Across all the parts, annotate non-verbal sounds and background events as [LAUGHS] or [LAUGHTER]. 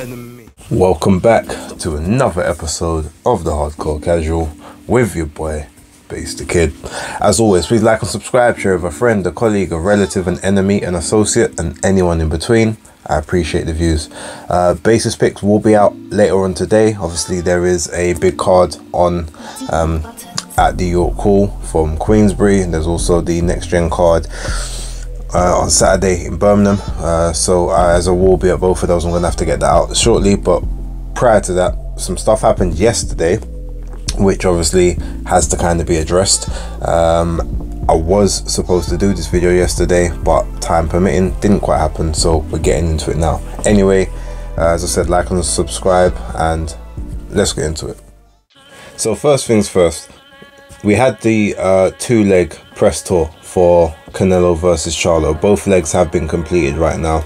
enemy. Welcome back to another episode of the Hardcore Casual with your boy, Base the Kid. As always, please like and subscribe, share with a friend, a colleague, a relative, an enemy, an associate, and anyone in between. I appreciate the views. Uh, basis picks will be out later on today. Obviously, there is a big card on um, at the York Hall from Queensberry, and there's also the next gen card uh, on Saturday in Birmingham. Uh, so uh, as I will be at both of those, I'm gonna have to get that out shortly. But prior to that, some stuff happened yesterday, which obviously has to kind of be addressed. Um, I was supposed to do this video yesterday, but time permitting, didn't quite happen. So we're getting into it now. Anyway, uh, as I said, like and subscribe, and let's get into it. So first things first, we had the uh, two leg press tour for Canelo versus Charlo. Both legs have been completed right now,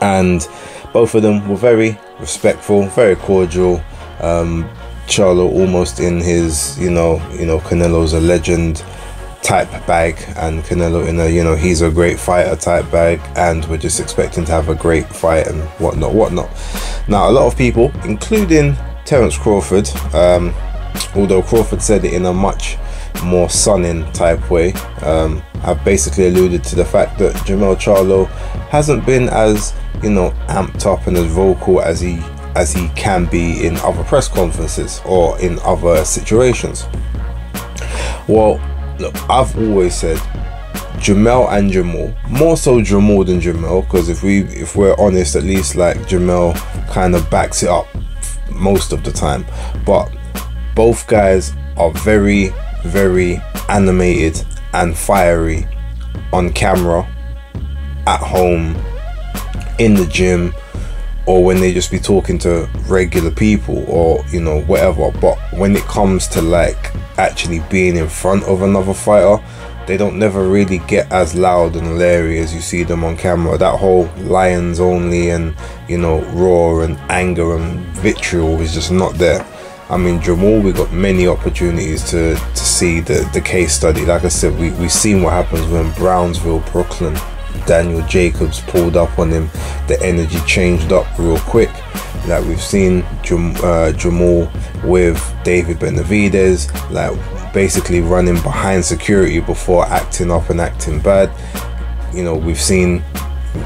and both of them were very respectful, very cordial. Um, Charlo almost in his, you know, you know, Canelo's a legend type bag, and Canelo in a, you know, he's a great fighter type bag, and we're just expecting to have a great fight and whatnot, whatnot. Now, a lot of people, including Terence Crawford, um, although Crawford said it in a much more sunning type way. Um, I've basically alluded to the fact that Jermell Charlo hasn't been as you know amped up and as vocal as he as he can be in other press conferences or in other situations. Well, look, I've always said Jermell and Jermall, more so Jermall than Jermell, because if we if we're honest, at least like Jermell kind of backs it up most of the time, but both guys are very very animated and fiery on camera, at home, in the gym, or when they just be talking to regular people or you know whatever. But when it comes to like actually being in front of another fighter, they don't never really get as loud and leery as you see them on camera. That whole lions only and you know roar and anger and vitriol is just not there. I mean, Jermall, we got many opportunities to, to see the, the case study. Like I said, we, we've seen what happens when Brownsville, Brooklyn, Daniel Jacobs pulled up on him. The energy changed up real quick. Like we've seen Jam, uh, Jermall with David Benavidez, like basically running behind security before acting up and acting bad. You know, we've seen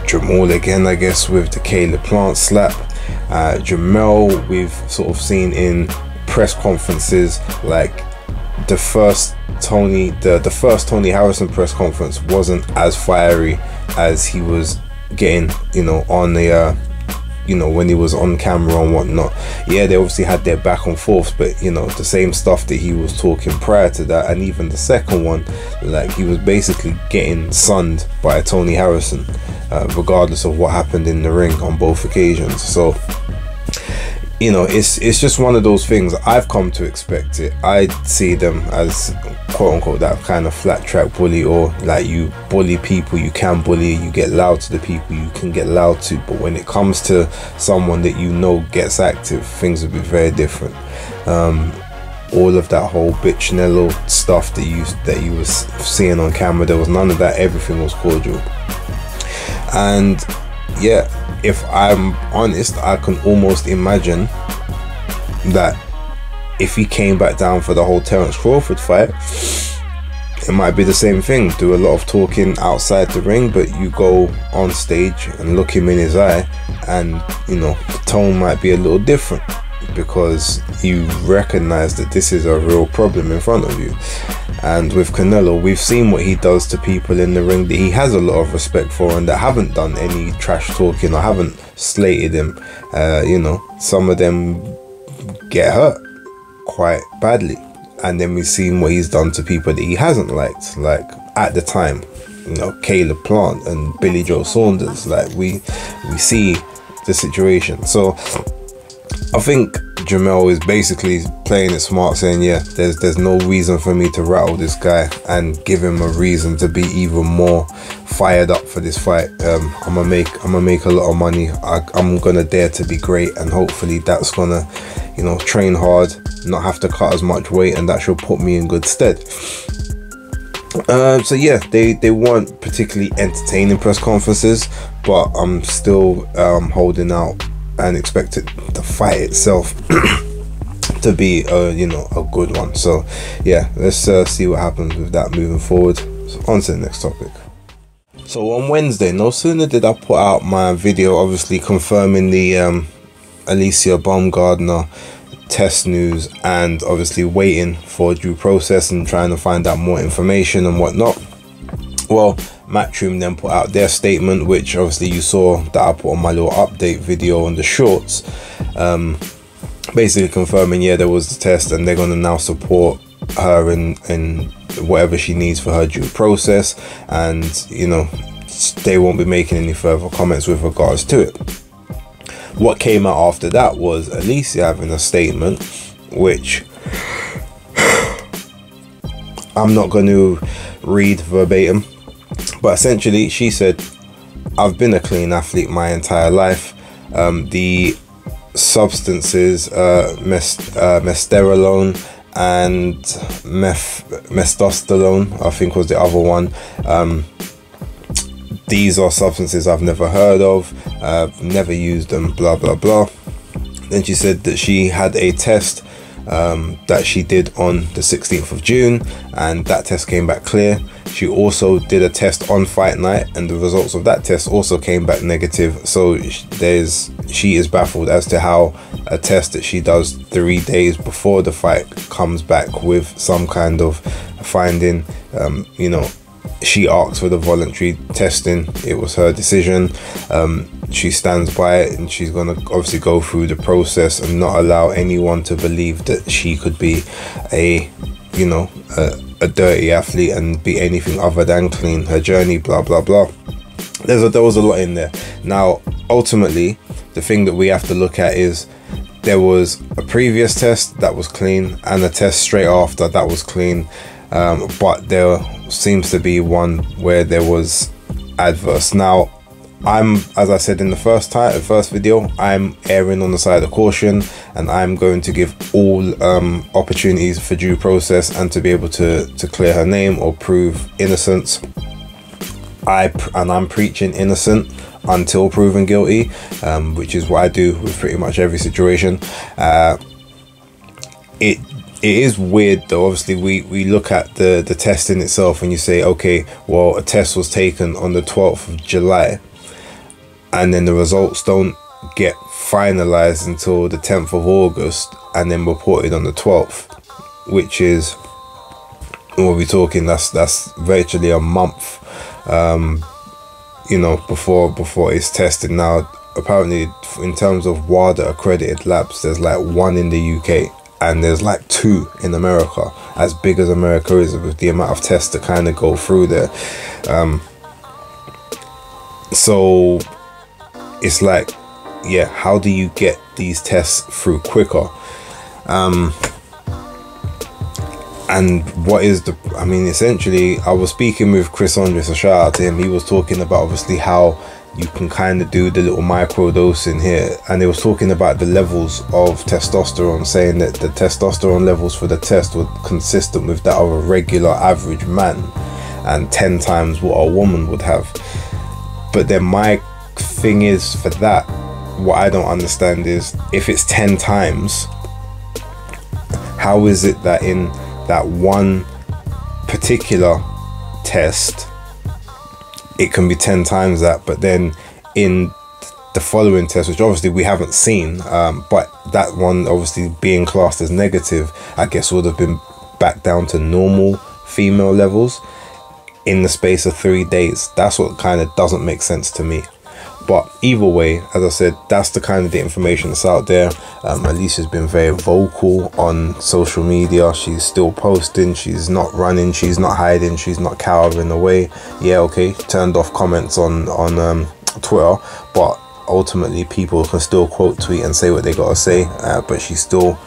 Jamal again, I guess, with the Caleb Plant slap. Uh, Jermell, we've sort of seen in press conferences like the first Tony the the first Tony Harrison press conference wasn't as fiery as he was getting you know on the uh you know when he was on camera and whatnot. Yeah they obviously had their back and forth, but you know the same stuff that he was talking prior to that and even the second one like he was basically getting sunned by Tony Harrison uh, regardless of what happened in the ring on both occasions. So you know it's it's just one of those things. I've come to expect it. I see them as quote unquote that kind of flat track bully or like you bully people you can bully you get loud to the people you can get loud to but when it comes to someone that you know gets active things will be very different. Um, all of that whole bitch Nello stuff that you that you was seeing on camera there was none of that. Everything was cordial. And yeah if I'm honest, I can almost imagine that if he came back down for the whole Terence Crawford fight, it might be the same thing. Do a lot of talking outside the ring, but you go on stage and look him in his eye, and you know the tone might be a little different because you recognize that this is a real problem in front of you. And with Canelo, we've seen what he does to people in the ring that he has a lot of respect for and that haven't done any trash talking or haven't slated him. Uh, you know, some of them get hurt quite badly. And then we've seen what he's done to people that he hasn't liked, like at the time, you know, Caleb Plant and Billy Joe Saunders. Like we we see the situation. So I think Jamel is basically playing it smart, saying, "Yeah, there's there's no reason for me to rattle this guy and give him a reason to be even more fired up for this fight. Um, I'm gonna make I'm gonna make a lot of money. I, I'm gonna dare to be great, and hopefully that's gonna, you know, train hard, not have to cut as much weight, and that should put me in good stead." Uh, so yeah, they they weren't particularly entertaining press conferences, but I'm still um, holding out and expect it, the fight itself [CLEARS THROAT] to be a you know a good one. So yeah, let's uh, see what happens with that moving forward. So on to the next topic. So on Wednesday, no sooner did I put out my video, obviously confirming the um, Alycia Baumgardner test news and obviously waiting for due process and trying to find out more information and whatnot. Well, Matchroom then put out their statement, which obviously you saw that I put on my little update video on the shorts. Um, basically confirming, yeah, there was the test and they're going to now support her in, in whatever she needs for her due process. And you know they won't be making any further comments with regards to it. What came out after that was Alycia having a statement which [SIGHS] I'm not going to read verbatim but essentially she said I've been a clean athlete my entire life. Um, the substances uh, mest- uh, mesterolone and meth i think was the other one um, these are substances i've never heard of i've never used them blah blah blah. Then she said that she had a test um, that she did on the 16th of June, and that test came back clear. She also did a test on fight night, and the results of that test also came back negative. So there's she is baffled as to how a test that she does three days before the fight comes back with some kind of finding. Um, you know, she asked for the voluntary testing. It was her decision. Um, she stands by it and she's going to obviously go through the process and not allow anyone to believe that she could be a, you know, a, a dirty athlete and be anything other than clean. Her journey, blah, blah, blah. There's a, there was a lot in there. Now, ultimately, the thing that we have to look at is there was a previous test that was clean and a test straight after that was clean um, but there seems to be one where there was adverse. Now, I'm as I said in the first time, the first video, I'm erring on the side of caution, and I'm going to give all um, opportunities for due process and to be able to to clear her name or prove innocence. I and I'm preaching innocent until proven guilty, um, which is what I do with pretty much every situation. Uh, it it is weird though. Obviously we we look at the the test in itself and you say okay well a test was taken on the 12th of july and then the results don't get finalized until the 10th of august and then reported on the 12th which is what we're talking that's that's virtually a month um you know before before it's tested. Now apparently in terms of WADA accredited labs there's like one in the UK and there's like two in America, as big as America is, with the amount of tests that kind of go through there. Um, so it's like, yeah, how do you get these tests through quicker? Um, and what is the? I mean, essentially, I was speaking with Chris Andres, a shout out to him. He was talking about obviously how you can kind of do the little micro dosing here. And they was talking about the levels of testosterone saying that the testosterone levels for the test were consistent with that of a regular average man and 10 times what a woman would have. But then my thing is for that what i don't understand is if it's 10 times how is it that in that one particular test it can be 10 times that but then in the following test which obviously we haven't seen um, but that one obviously being classed as negative i guess would have been back down to normal female levels. In the space of three days that's what kind of doesn't make sense to me but either way, as I said, that's the kind of the information that's out there. Um, Alycia's been very vocal on social media. She's still posting. She's not running. She's not hiding. She's not cowering away. Yeah, okay, turned off comments on on um, Twitter, but ultimately people can still quote tweet and say what they gotta say. Uh, but she's still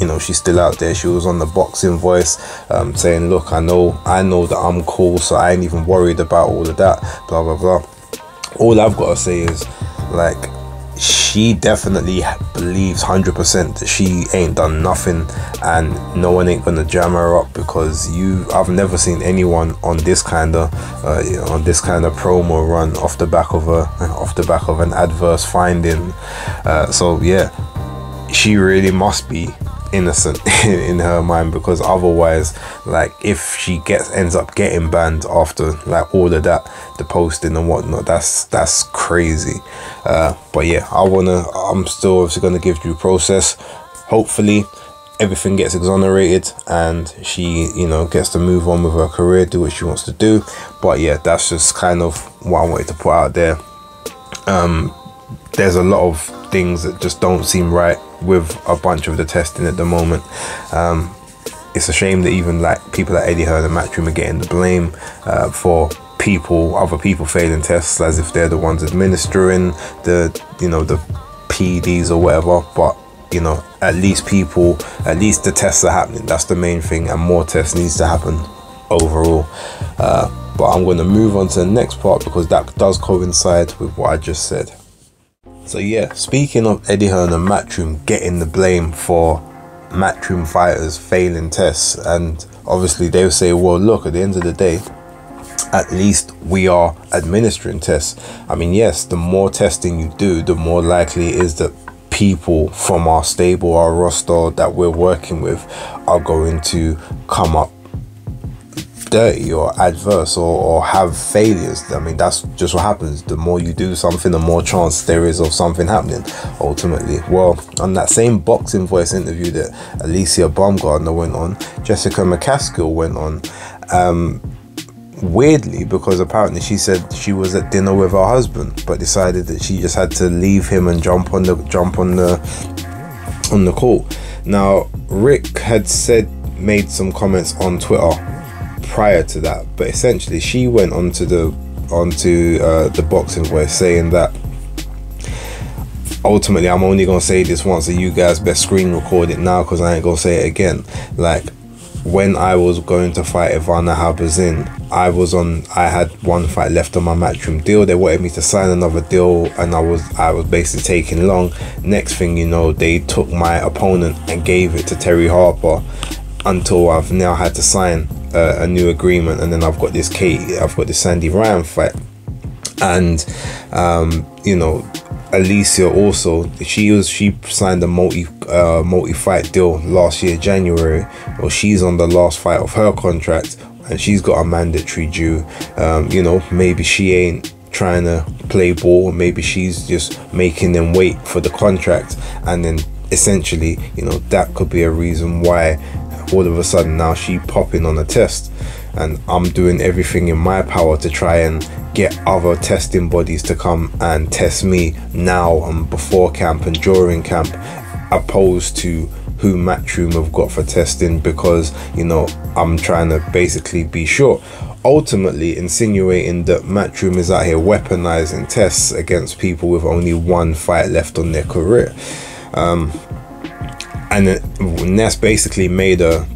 you know she's still out there she was on the boxing voice um, saying look i know i know that i'm cool so i ain't even worried about all of that blah blah blah all I've got to say is like she definitely believes 100% that she ain't done nothing and no one ain't gonna jam her up because you I've never seen anyone on this kind of uh, you know, on this kind of promo run off the back of a [LAUGHS] off the back of an adverse finding. Uh, so yeah she really must be innocent [LAUGHS] in, her mind because otherwise like if she gets ends up getting banned after like all of that the posting and whatnot that's that's crazy. Uh, but yeah i want to i'm still obviously to give due process. Hopefully everything gets exonerated and she you know gets to move on with her career do what she wants to do. But yeah that's just kind of what i wanted to put out there. Um there's a lot of things that just don't seem right with a bunch of the testing at the moment. Um, it's a shame that even like people like Eddie Hearn and Matchroom are getting the blame uh, for people, other people failing tests, as if they're the ones administering the, you know, the PEDs or whatever. But you know, at least people, at least the tests are happening. That's the main thing, and more tests needs to happen overall. Uh, but I'm going to move on to the next part because that does coincide with what I just said. So yeah, speaking of Eddie Hearn and Matchroom getting the blame for Matchroom fighters failing tests, and obviously they'll say, well, look, at the end of the day, at least we are administering tests. I mean, yes, the more testing you do, the more likely it is that people from our stable, our roster that we're working with are going to come up dirty or adverse or, or have failures. I mean, that's just what happens. The more you do something, the more chance there is of something happening ultimately. Well, on that same boxing voice interview that Alycia Baumgardner went on, Jessica McCaskill went on. Um, weirdly because apparently she said she was at dinner with her husband but decided that she just had to leave him and jump on the jump on the on the call now rick had said made some comments on twitter prior to that, but essentially she went onto the onto uh, the boxing voice saying that ultimately I'm only gonna say this once, so you guys best screen record it now because I ain't gonna say it again. Like when I was going to fight Ivana Habazin, I was on I had one fight left on my matchroom deal. They wanted me to sign another deal and I was I was basically taking long. Next thing you know, they took my opponent and gave it to Terri Harper until I've now had to sign a, a new agreement, and then I've got this Kate, I've got this Sandy Ryan fight, and um, you know, Alycia also she was she signed a multi uh, multi fight deal last year January, or she's on the last fight of her contract, and she's got a mandatory due. Um, you know, maybe she ain't trying to play ball maybe she's just making them wait for the contract. And then essentially you know that could be a reason why all of a sudden now she popping on a test. And I'm doing everything in my power to try and get other testing bodies to come and test me now and before camp and during camp opposed to who Matchroom have got for testing because you know I'm trying to basically be sure. Ultimately insinuating that Matchroom is out here weaponizing tests against people with only one fight left on their career. Um, and Ness basically made a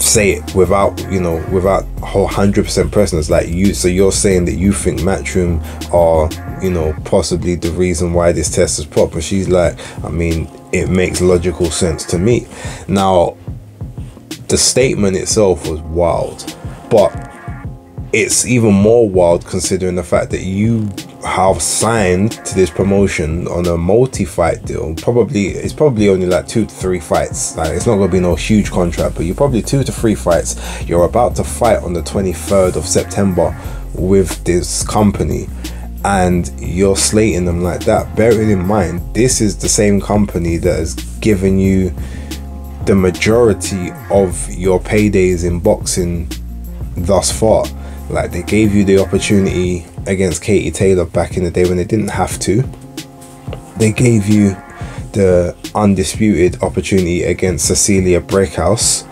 say it without you know without whole hundred percent presence like you so you're saying that you think matchroom are you know possibly the reason why this test is proper. She's like i mean it makes logical sense to me. Now the statement itself was wild but it's even more wild considering the fact that you have signed to this promotion on a multi-fight deal. Probably it's probably only like two to three fights. Like it's not gonna be no huge contract but you're probably two to three fights. You're about to fight on the 23rd of september with this company and you're slating them like that. Bearing in mind this is the same company that has given you the majority of your paydays in boxing thus far. Like they gave you the opportunity against Katie Taylor back in the day when they didn't have to. They gave you the undisputed opportunity against Cecilia Brækhus,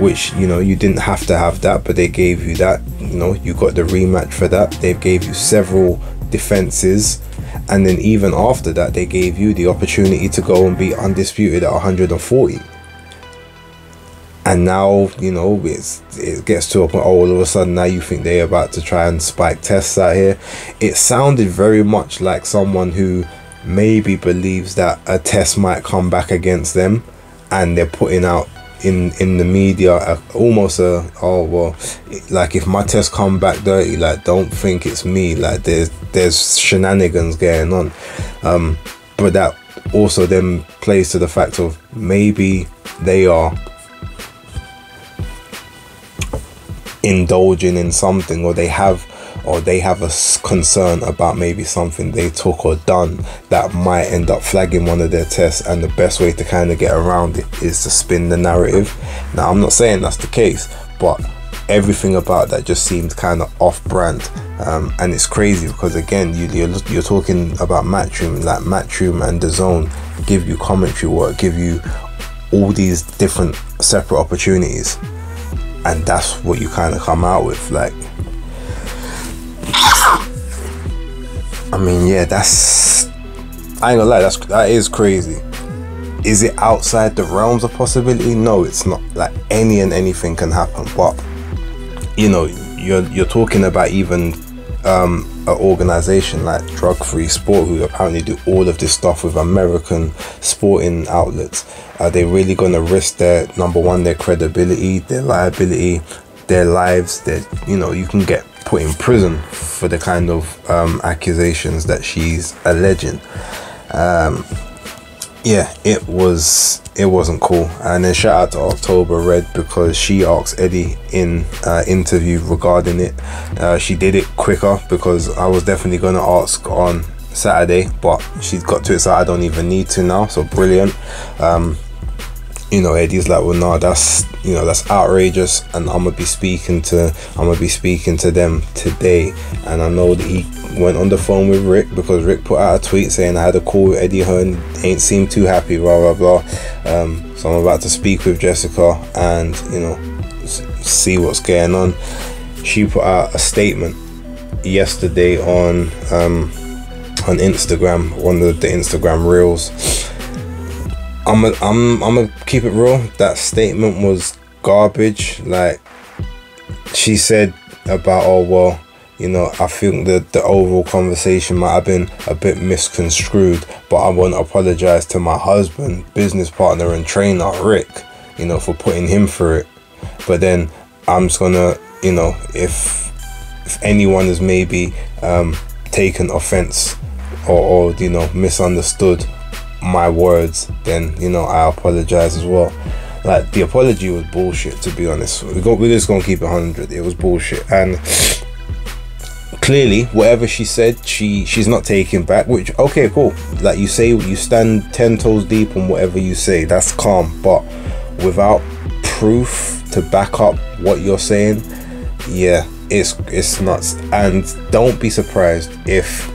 which you know you didn't have to have that, but they gave you that. You know you got the rematch for that. They gave you several defenses, and then even after that, they gave you the opportunity to go and be undisputed at 140 and now you know it's it gets to a point oh, all of a sudden now you think they're about to try and spike tests out here. It sounded very much like someone who maybe believes that a test might come back against them. And they're putting out in in the media almost a oh well like if my test come back dirty like don't think it's me. Like there's there's shenanigans going on. Um but that also then plays to the fact of maybe they are indulging in something or they have or they have a concern about maybe something they took or done that might end up flagging one of their tests and the best way to kind of get around it is to spin the narrative. Now i'm not saying that's the case but everything about that just seemed kind of off brand um, and it's crazy because again you, you're, you're talking about matchroom like matchroom and DAZN give you commentary work give you all these different separate opportunities and that's what you kind of come out with like I mean, yeah, that's. I ain't gonna lie, that's that is crazy. Is it outside the realms of possibility? No, it's not. Like any and anything can happen, but you know, you're you're talking about even um, an organization like Drug Free Sport, who apparently do all of this stuff with American sporting outlets. Are they really going to risk their number one, their credibility, their liability, their lives? That you know, you can get put in prison for the kind of um, accusations that she's alleging. Um, yeah, it was it wasn't cool. And then shout out to October Red because she asked Eddie in uh, interview regarding it. Uh, she did it quicker because I was definitely gonna ask on Saturday, but she's got to it, so I don't even need to now. So brilliant. Um, you know, Eddie's like, well, no, that's you know, that's outrageous, and I'm gonna be speaking to, I'm gonna be speaking to them today, and I know that he went on the phone with Rick because Rick put out a tweet saying I had a call with Eddie Hearn, ain't seemed too happy, blah blah blah. Um, so I'm about to speak with Jessica and you know, see what's going on. She put out a statement yesterday on um, on Instagram, one of the Instagram reels I'm a, I'm I'm gonna keep it real. That statement was garbage. Like she said about oh well, you know, I think that the overall conversation might have been a bit misconstrued, but I want to apologize to my husband, business partner, and trainer Rick, you know, for putting him through it. But then I'm just gonna, you know, if if anyone has maybe um, taken offense or, or you know misunderstood my words, then you know I apologize as well. Like the apology was bullshit, to be honest. We go, we're just gonna keep it hundred. It was bullshit, and clearly, whatever she said, she she's not taking back. Which okay, cool. Like you say, you stand ten toes deep on whatever you say. That's calm, but without proof to back up what you're saying, yeah, it's it's nuts. And don't be surprised if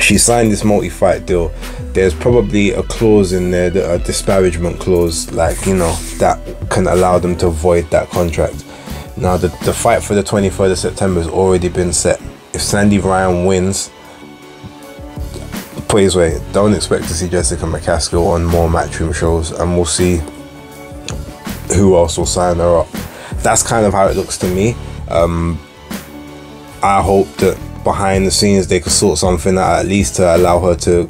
she signed this multi-fight deal there's probably a clause in there a disparagement clause like you know that can allow them to void that contract. Now the, the fight for the 23rd of september has already been set. If sandy ryan wins please wait. Don't expect to see jessica mccaskill on more matchroom shows and we'll see who else will sign her up. That's kind of how it looks to me. Um, i hope that behind the scenes they could sort something out at least to allow her to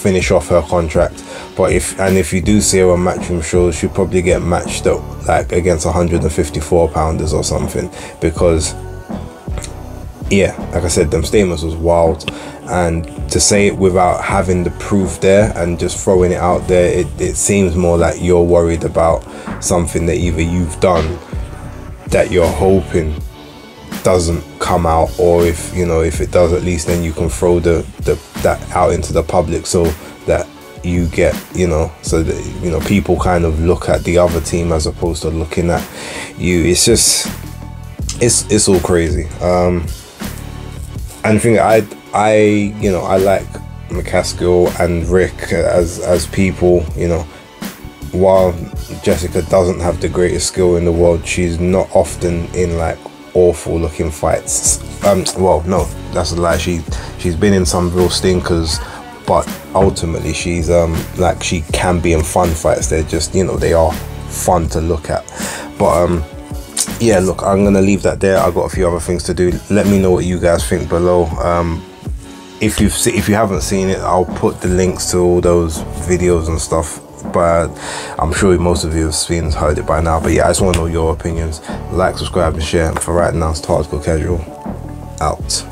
finish off her contract. But if and if you do see her on matchroom shows, she'll probably get matched up like against 154 pounders or something because yeah, like I said, them statements was wild, and to say it without having the proof there and just throwing it out there, it, it seems more like you're worried about something that either you've done that you're hoping doesn't come out or if you know if it does at least then you can throw the, the that out into the public so that you get you know so that you know people kind of look at the other team as opposed to looking at you. It's just it's it's all crazy. Um and the thing i i you know i like mccaskill and rick as as people you know. While jessica doesn't have the greatest skill in the world she's not often in like awful looking fights. Um, well, no, that's a lie. She she's been in some real stinkers, but ultimately she's um like she can be in fun fights. They're just you know they are fun to look at. But um yeah, look, I'm gonna leave that there. I've got a few other things to do. Let me know what you guys think below. Um if you've se- if you haven't seen it, I'll put the links to all those videos and stuff. But I'm sure most of you have seen and heard it by now. But yeah, I just want to know your opinions. Like, subscribe, and share. For right now, it's Hardcore Casual out.